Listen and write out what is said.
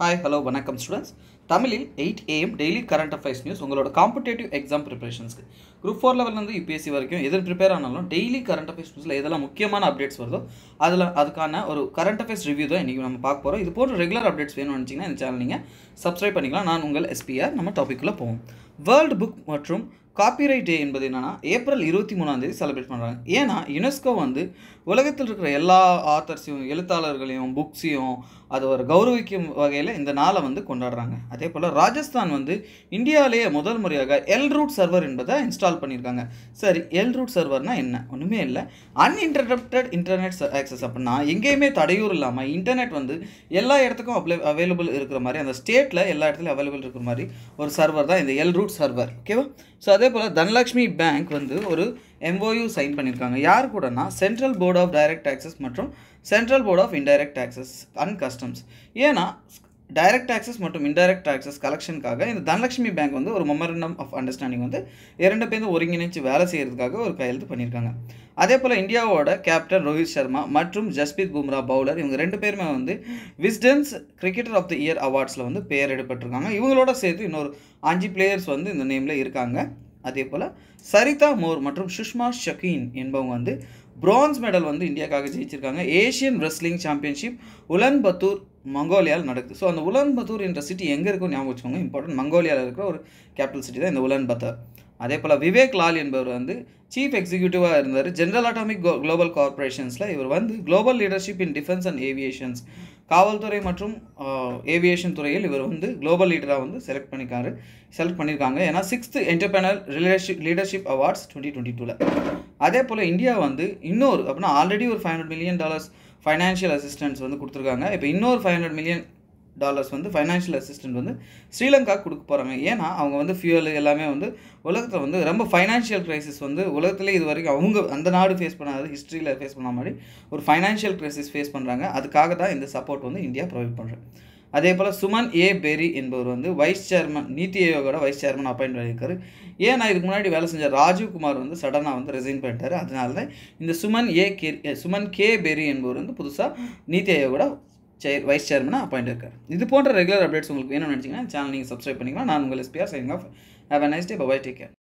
Hi hello வணக்கம் students தமிழில் eight AM daily current affairs news உங்களோட காம்படேட்டிவ் எக்ஸாம் ப்ரிப்பரேஷன்ஸ்க்கு குரூப் ஃபோர் லெவல்லேருந்து யூபிஎஸ்சி வரைக்கும் எதில் ப்ரிப்பேர் ஆனாலும் டெய்லி கரண்ட் அஃபேர்ஸ் நியூஸில் எதெல்லாம் முக்கியமான அப்டேட்ஸ் வருதோ அதில் அதுக்கான ஒரு கரண்ட் அஃபேர்ஸ் ரிவ்யூ தான் இன்றைக்கி நம்ம பார்க்க போகிறோம் இது போன்ற ரெகுலர் அப்டேட்ஸ் வேணும்னு நினச்சிங்கன்னா இந்த சேனல் நீங்கள் சப்ஸ்கிரைப் பண்ணிக்கலாம். நான் உங்கள் எஸ்பிஆர் நம்ம டாப்பிக்குள்ளே போவோம். வேர்ல்டு புக் மற்றும் காப்பிரைட் டே என்பது என்னென்னா ஏப்ரல் இருபத்தி மூணாந்தேதி செலிப்ரேட் பண்ணுறாங்க ஏன்னா யுனெஸ்கோ வந்து உலகத்தில் இருக்கிற எல்லா ஆத்தர்ஸையும் எழுத்தாளர்களையும் புக்ஸையும் அது ஒரு கௌரவிக்கும் வகையில் இந்த நாளை வந்து கொண்டாடுறாங்க. அதே போல் ராஜஸ்தான் வந்து இந்தியாவிலேயே முதல் முறையாக எல் ரூட் சர்வர் என்பதை இன்ஸ்டால் பண்ணியிருக்காங்க. சரி எல் ரூட் சர்வர்னால் என்ன? ஒன்றுமே இல்லை. அன்இன்டரப்டட் இன்டர்நெட் ஆக்சஸ் அப்படின்னா எங்கேயுமே தடையூர் இல்லாமல் இன்டர்நெட் வந்து எல்லா இடத்துக்கும் அப்ளை அவைலபிள் இருக்கிற மாதிரி அந்த ஸ்டேட்டில் எல்லா இடத்துலையும் அவைலபிள் இருக்கிற மாதிரி ஒரு சர்வர் தான் இந்த எல் ரூட் சர்வர் ஓகேவா ஸோ அதே அதே போல் தனலக்ஷ்மி பேங்க் வந்து ஒரு எம்ஓயு சைன் பண்ணியிருக்காங்க. யார் கூடனா Central Board of Direct Taxes மற்றும் Central Board of Indirect Taxes and Customs ஏன்னா டைரக்ட் டாக்ஸஸ் மற்றும் இன்டைரக்ட் டாக்ஸஸ் கலெக்ஷனுக்காக இந்த தனலட்சுமி பேங்க் வந்து ஒரு மெமரண்டம் ஆஃப் அண்டர்ஸ்டாண்டிங் வந்து இரண்டு பேரும் ஒருங்கிணைச்சு வேலை செய்கிறதுக்காக ஒரு கையெழுத்து பண்ணியிருக்காங்க. அதே போல் இந்தியாவோட கேப்டன் ரோஹித் சர்மா மற்றும் ஜஸ்பித் பும்ரா பவுலர் இவங்க ரெண்டு பேருமே வந்து Wisden's cricketer of the year அவார்ட்ஸில் வந்து பெயர் எடுப்பட்டிருக்காங்க. இவங்களோட சேர்த்து இன்னொரு அஞ்சு பிளேயர்ஸ் வந்து இந்த நேமில் இருக்காங்க. அதே போல் சரிதா மோர் மற்றும் சுஷ்மா ஷக்கீன் என்பவங்க வந்து பிரான்ஸ் மெடல் வந்து இந்தியாக்காக ஜெயிச்சிருக்காங்க. Asian wrestling championship Ulaanbaatar மங்கோலியாவில் நடக்குது ஸோ அந்த உலன் பத்தூர் என்ற சிட்டி எங்கே இருக்கும் ஞாபகம் வச்சுக்கோங்க. இம்பார்ட்டன்ட் மங்கோலியாவில் இருக்கிற ஒரு கேபிட்டல் சிட்டி தான் இந்த உலன் பத்தர் அதே போல் விவேக் லால் என்பவர் வந்து சீஃப் எக்ஸிக்யூட்டிவாக இருந்தார். ஜென்ரல் அட்டாமிக் குளோபல் கார்பரேஷன்ஸில் இவர் வந்து global leadership in defence and aviations காவல்துறை மற்றும் ஏவியேஷன் துறையில் இவர் வந்து குளோபல் லீடராக வந்து செலக்ட் பண்ணிக்காரு செலக்ட் பண்ணியிருக்காங்க ஏன்னா sixth entrepreneur leadership leadership awards twenty twenty டூவில் அதே போல் இந்தியா வந்து இன்னொரு அப்படின்னா ஆல்ரெடி ஒரு five hundred million dollars financial assistance வந்து கொடுத்துருக்காங்க. இப்போ இன்னொரு ஃபைவ் ஹண்ட்ரட் மில்லியன் டாலர்ஸ் வந்து ஃபைனான்ஷியல் அசிஸ்டன்ட் வந்து ஸ்ரீலங்கா கொடுக்க போகிறாங்க ஏன்னா அவங்க வந்து ஃபியூவல் எல்லாமே வந்து உலகத்தில் வந்து ரொம்ப ஃபைனான்ஷியல் க்ரைசிஸ் வந்து உலகத்திலே இது வரைக்கும் அவங்க அந்த நாடு ஃபேஸ் பண்ணாத ஹிஸ்ட்ரியில் ஃபேஸ் பண்ண மாதிரி ஒரு ஃபைனான்ஷியல் க்ரைசிஸ் ஃபேஸ் பண்ணுறாங்க அதுக்காக தான் இந்த சப்போர்ட் வந்து இந்தியா ப்ரொவைட் பண்ணுறேன் அதே போல் சுமன் ஏ பெரி என்பவர் வந்து வைஸ் சேர்மன் நீத்தி ஆயோகோட வைஸ் சேர்மன் அப்பாயிண்ட் பண்ணியிருக்காரு. ஏன் நான் இதுக்கு முன்னாடி வேலை செஞ்ச ராஜீவ்குமார் வந்து சடனாக வந்து ரிசைன் பண்ணிட்டார். அதனால தான் இந்த Suman A K Suman K Bery என்பவர் வந்து புதுசாக நீத்தி ஆயோகோட சேர் வைஸ் சேர்மனாக அப்பாயிண்ட் இருக்கார் இது போன்ற ரெகுலர் அப்டேட்ஸ் உங்களுக்கு வேணும்னு நினச்சிங்கன்னா சேனல் நீங்கள் சப்ஸ்கிரைப் பண்ணிக்கலாம். நான் உங்கள் SPR signing off have a nice day bye take care